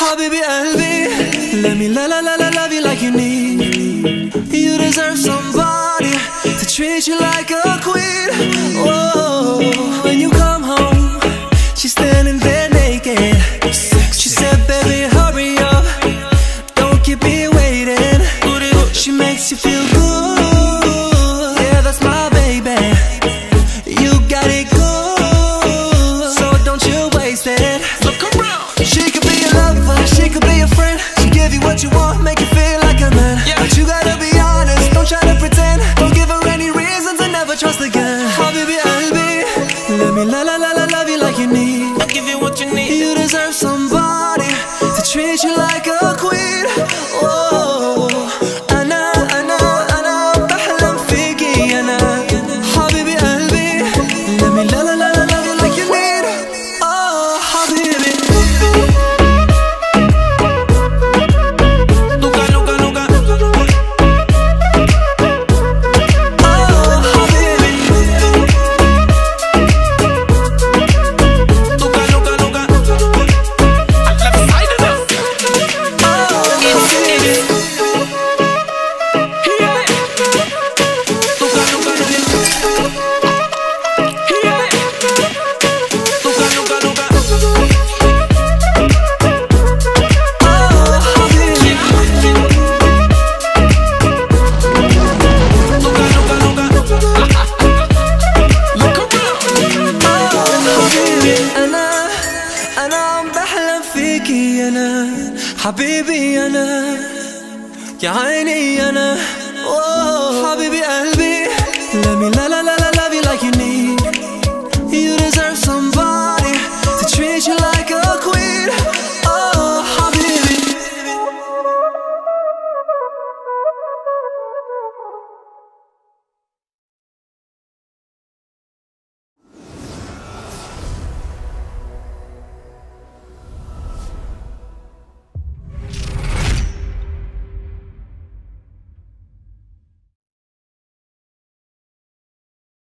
حبيبي قلبي Let me la la la la love you like you need You deserve somebody To treat you like a queen Whoa When you come home She's standing there naked She said baby hurry up Don't keep me waiting She makes you feel good Yeah that's my baby You got it good So don't you waste it Look around She could be a lover she could be your friend. She give you what you want Make you feel like a man. Yeah. But you gotta be honest Don't try to pretend. Don't give her any reason To never trust again. Oh baby, I'll be. Let me la la la la love you like you need. I'll give you what you need. You deserve somebody To treat you like حبيبي أنا يا عيني أنا حبيبي قلبي. لا لا لا لا